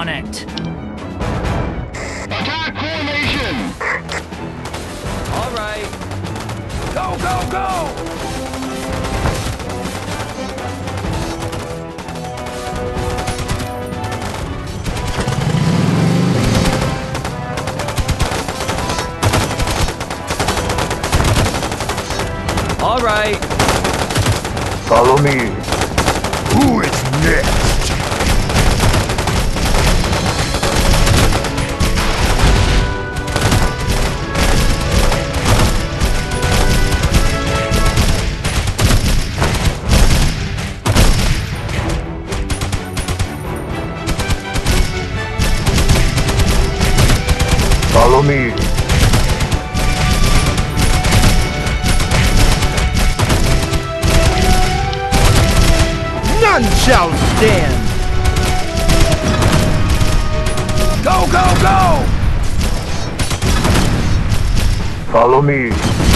I'm on it. Attack formation! All right. Go, go, go! All right. Follow me. Who is next? Follow me. None shall stand! Go, go, go! Follow me.